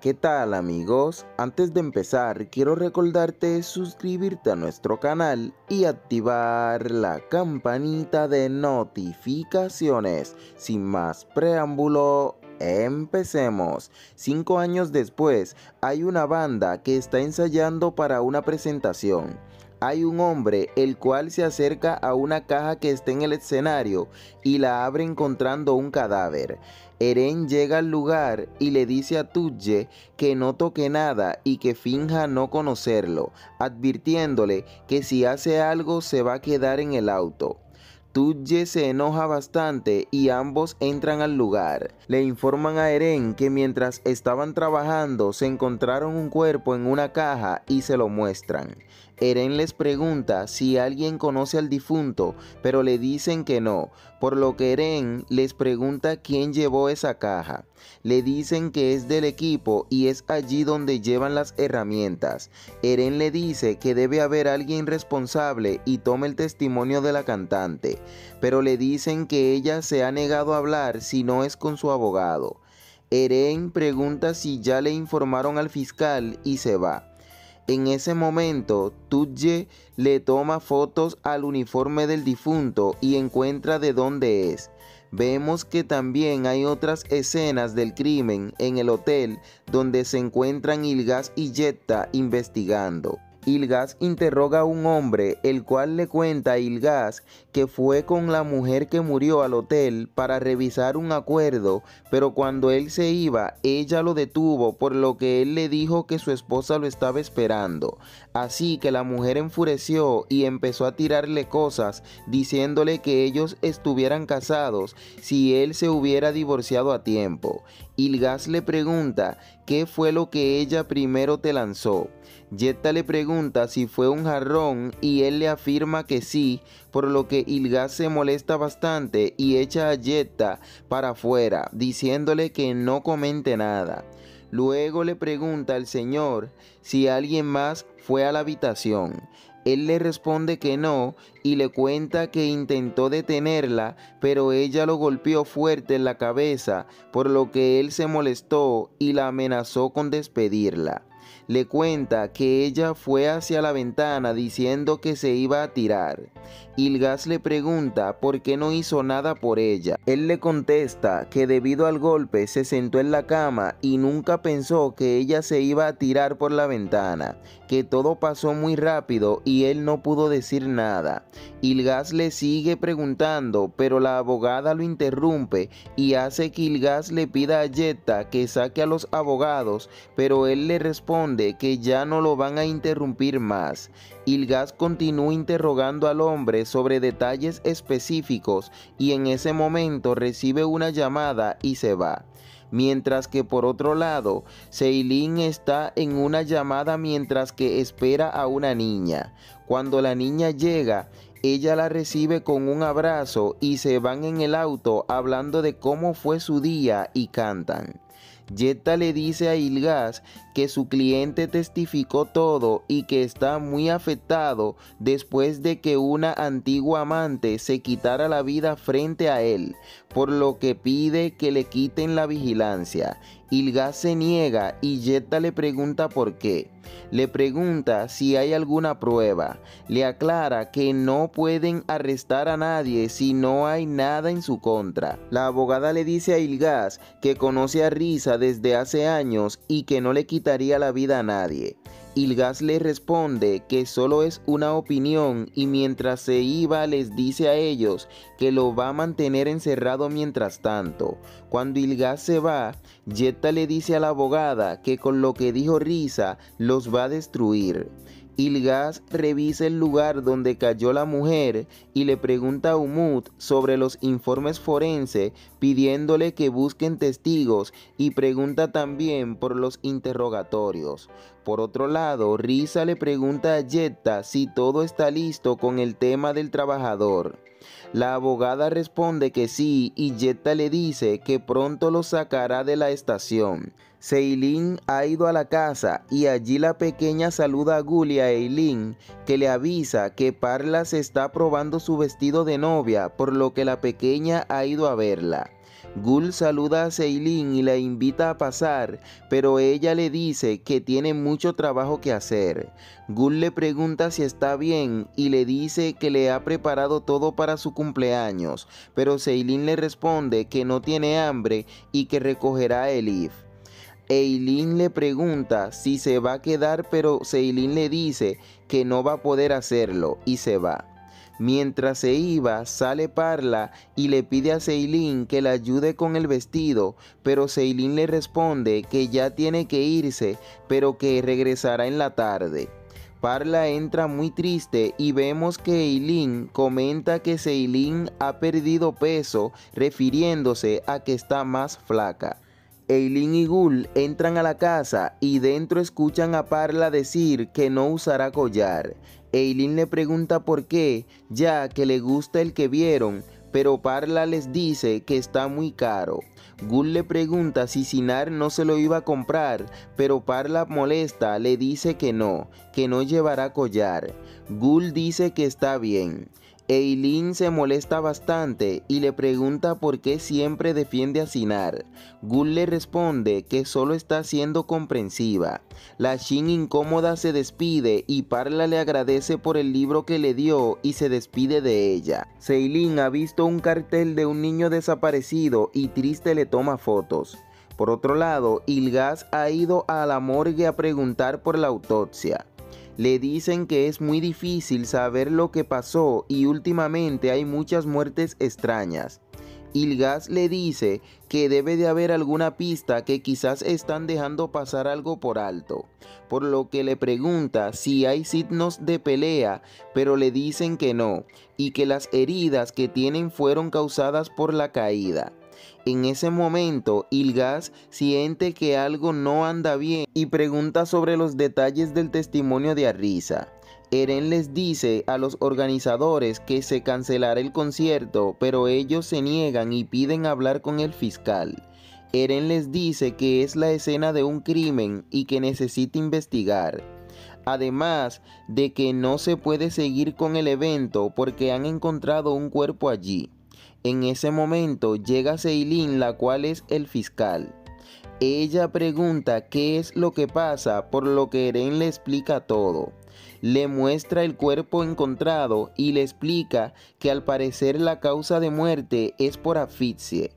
¿qué tal amigos? Antes de empezar, quiero recordarte suscribirte a nuestro canal y activar la campanita de notificaciones. Sin más preámbulo, empecemos. Cinco años después, hay una banda que está ensayando para una presentación hay un hombre el cual se acerca a una caja que está en el escenario y la abre encontrando un cadáver. Eren llega al lugar y le dice a Tudje que no toque nada y que finja no conocerlo, advirtiéndole que si hace algo se va a quedar en el auto. Tudje se enoja bastante y ambos entran al lugar. Le informan a Eren que mientras estaban trabajando se encontraron un cuerpo en una caja y se lo muestran. Eren les pregunta si alguien conoce al difunto, pero le dicen que no, por lo que Eren les pregunta quién llevó esa caja. Le dicen que es del equipo y es allí donde llevan las herramientas. Eren le dice que debe haber alguien responsable y toma el testimonio de la cantante, pero le dicen que ella se ha negado a hablar si no es con su abogado. Eren pregunta si ya le informaron al fiscal y se va. En ese momento, Tudje le toma fotos al uniforme del difunto y encuentra de dónde es. Vemos que también hay otras escenas del crimen en el hotel donde se encuentran Ilgas y Jetta investigando. Ilgas interroga a un hombre, el cual le cuenta a Ilgas que fue con la mujer que murió al hotel para revisar un acuerdo, pero cuando él se iba, ella lo detuvo, por lo que él le dijo que su esposa lo estaba esperando. Así que la mujer enfureció y empezó a tirarle cosas, diciéndole que ellos estuvieran casados si él se hubiera divorciado a tiempo. Ilgas le pregunta qué fue lo que ella primero te lanzó. Jetta le pregunta si fue un jarrón y él le afirma que sí, por lo que Ilgas se molesta bastante y echa a Jetta para afuera, diciéndole que no comente nada. Luego le pregunta al señor si alguien más fue a la habitación. Él le responde que no y le cuenta que intentó detenerla, pero ella lo golpeó fuerte en la cabeza, por lo que él se molestó y la amenazó con despedirla le cuenta que ella fue hacia la ventana diciendo que se iba a tirar. Ilgas le pregunta por qué no hizo nada por ella. Él le contesta que debido al golpe se sentó en la cama y nunca pensó que ella se iba a tirar por la ventana, que todo pasó muy rápido y él no pudo decir nada. Ilgas le sigue preguntando, pero la abogada lo interrumpe y hace que Ilgas le pida a Jetta que saque a los abogados, pero él le responde que ya no lo van a interrumpir más. Ilgas continúa interrogando al hombre sobre detalles específicos y en ese momento recibe una llamada y se va. Mientras que por otro lado, Seilin está en una llamada mientras que espera a una niña. Cuando la niña llega, ella la recibe con un abrazo y se van en el auto hablando de cómo fue su día y cantan. Jetta le dice a Ilgas que su cliente testificó todo y que está muy afectado después de que una antigua amante se quitara la vida frente a él, por lo que pide que le quiten la vigilancia. Ilgas se niega y Jetta le pregunta por qué. Le pregunta si hay alguna prueba. Le aclara que no pueden arrestar a nadie si no hay nada en su contra. La abogada le dice a Ilgas que conoce a Risa desde hace años y que no le quitaría la vida a nadie. Ilgas le responde que solo es una opinión y mientras se iba les dice a ellos que lo va a mantener encerrado mientras tanto. Cuando Ilgas se va, Jetta le dice a la abogada que con lo que dijo Risa los va a destruir. Ilgas revisa el lugar donde cayó la mujer y le pregunta a Umut sobre los informes forense pidiéndole que busquen testigos y pregunta también por los interrogatorios. Por otro lado, Risa le pregunta a Jetta si todo está listo con el tema del trabajador. La abogada responde que sí y Jetta le dice que pronto lo sacará de la estación. Seilin ha ido a la casa y allí la pequeña saluda a Gulia e Eileen que le avisa que Parla se está probando su vestido de novia por lo que la pequeña ha ido a verla. Gul saluda a Seilin y la invita a pasar, pero ella le dice que tiene mucho trabajo que hacer. Gul le pregunta si está bien y le dice que le ha preparado todo para su cumpleaños, pero Seilin le responde que no tiene hambre y que recogerá a Elif. Eileen le pregunta si se va a quedar, pero Seilin le dice que no va a poder hacerlo y se va. Mientras se iba, sale Parla y le pide a Seilin que le ayude con el vestido, pero Seilin le responde que ya tiene que irse, pero que regresará en la tarde. Parla entra muy triste y vemos que Eileen comenta que Seilin ha perdido peso, refiriéndose a que está más flaca. Eileen y Gul entran a la casa y dentro escuchan a Parla decir que no usará collar. Eileen le pregunta por qué, ya que le gusta el que vieron, pero Parla les dice que está muy caro. Gul le pregunta si Sinar no se lo iba a comprar, pero Parla molesta le dice que no, que no llevará collar. Gul dice que está bien. Eileen se molesta bastante y le pregunta por qué siempre defiende a Sinar. Gul le responde que solo está siendo comprensiva. La Shin incómoda se despide y Parla le agradece por el libro que le dio y se despide de ella. Seilin ha visto un cartel de un niño desaparecido y triste le toma fotos. Por otro lado, Ilgas ha ido a la morgue a preguntar por la autopsia. Le dicen que es muy difícil saber lo que pasó y últimamente hay muchas muertes extrañas. Ilgas le dice que debe de haber alguna pista que quizás están dejando pasar algo por alto, por lo que le pregunta si hay signos de pelea, pero le dicen que no, y que las heridas que tienen fueron causadas por la caída. En ese momento, Ilgas siente que algo no anda bien y pregunta sobre los detalles del testimonio de Arrisa. Eren les dice a los organizadores que se cancelará el concierto, pero ellos se niegan y piden hablar con el fiscal. Eren les dice que es la escena de un crimen y que necesita investigar. Además de que no se puede seguir con el evento porque han encontrado un cuerpo allí. En ese momento llega Seilin, la cual es el fiscal. Ella pregunta qué es lo que pasa, por lo que Eren le explica todo. Le muestra el cuerpo encontrado y le explica que al parecer la causa de muerte es por asfixia.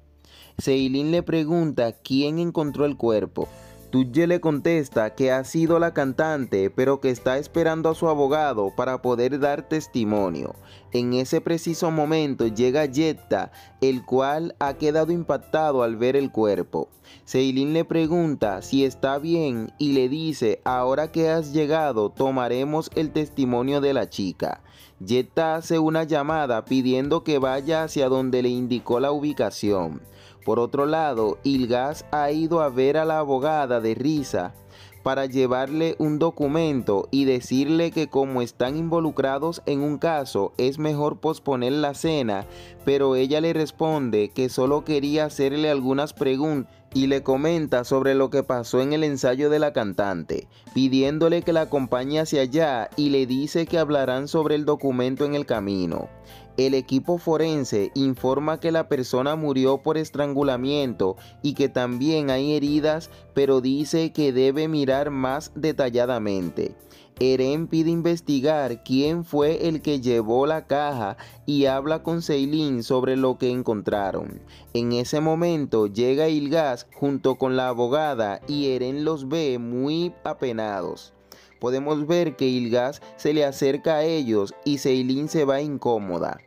Seilin le pregunta quién encontró el cuerpo. Tuye le contesta que ha sido la cantante, pero que está esperando a su abogado para poder dar testimonio. En ese preciso momento llega Jetta, el cual ha quedado impactado al ver el cuerpo. Seilin le pregunta si está bien y le dice, ahora que has llegado, tomaremos el testimonio de la chica. Jetta hace una llamada pidiendo que vaya hacia donde le indicó la ubicación. Por otro lado, Ilgas ha ido a ver a la abogada de Risa para llevarle un documento y decirle que como están involucrados en un caso es mejor posponer la cena, pero ella le responde que solo quería hacerle algunas preguntas y le comenta sobre lo que pasó en el ensayo de la cantante, pidiéndole que la acompañe hacia allá y le dice que hablarán sobre el documento en el camino. El equipo forense informa que la persona murió por estrangulamiento y que también hay heridas, pero dice que debe mirar más detalladamente. Eren pide investigar quién fue el que llevó la caja y habla con Seilin sobre lo que encontraron. En ese momento llega Ilgas junto con la abogada y Eren los ve muy apenados. Podemos ver que Ilgas se le acerca a ellos y Seilin se va incómoda.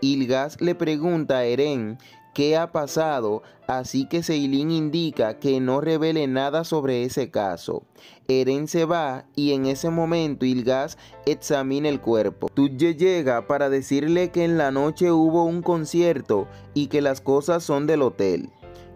Ilgas le pregunta a Eren qué ha pasado, así que Seilin indica que no revele nada sobre ese caso. Eren se va y en ese momento Ilgas examina el cuerpo. Tudje llega para decirle que en la noche hubo un concierto y que las cosas son del hotel.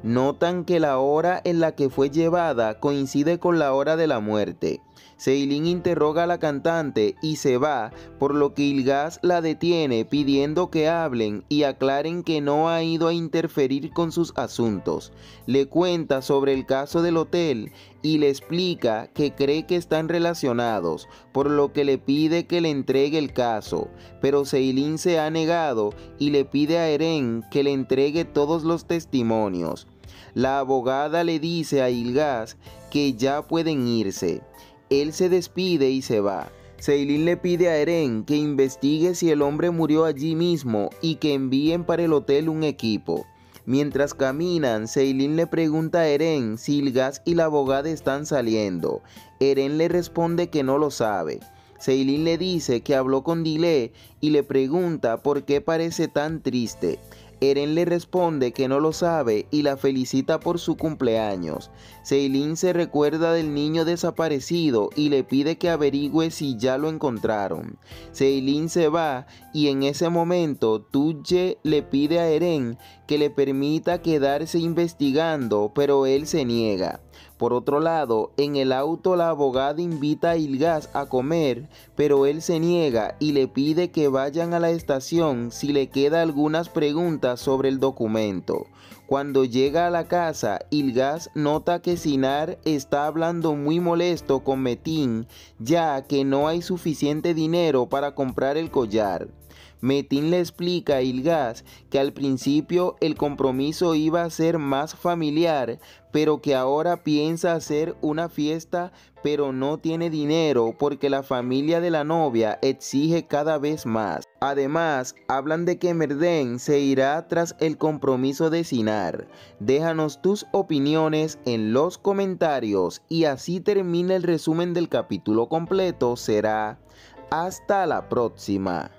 Notan que la hora en la que fue llevada coincide con la hora de la muerte. Seilin interroga a la cantante y se va, por lo que Ilgaz la detiene pidiendo que hablen y aclaren que no ha ido a interferir con sus asuntos. Le cuenta sobre el caso del hotel y le explica que cree que están relacionados, por lo que le pide que le entregue el caso, pero Seilin se ha negado y le pide a Eren que le entregue todos los testimonios. La abogada le dice a Ilgaz que ya pueden irse. Él se despide y se va. Seilin le pide a Eren que investigue si el hombre murió allí mismo y que envíen para el hotel un equipo. Mientras caminan, Seilin le pregunta a Eren si Ilgaz y la abogada están saliendo. Eren le responde que no lo sabe. Seilin le dice que habló con Dile y le pregunta por qué parece tan triste. Eren le responde que no lo sabe y la felicita por su cumpleaños. Seilin se recuerda del niño desaparecido y le pide que averigüe si ya lo encontraron. Seilin se va y en ese momento Tuye le pide a Eren que le permita quedarse investigando, pero él se niega. Por otro lado, en el auto la abogada invita a Ilgaz a comer, pero él se niega y le pide que vayan a la estación si le queda algunas preguntas sobre el documento. Cuando llega a la casa, Ilgaz nota que Sinar está hablando muy molesto con Metin, ya que no hay suficiente dinero para comprar el collar. Metin le explica a Ilgaz que al principio el compromiso iba a ser más familiar, pero que ahora piensa hacer una fiesta, pero no tiene dinero porque la familia de la novia exige cada vez más. Además, hablan de que Merden se irá tras el compromiso de Sinar. Déjanos tus opiniones en los comentarios y así termina el resumen del capítulo completo. Será hasta la próxima.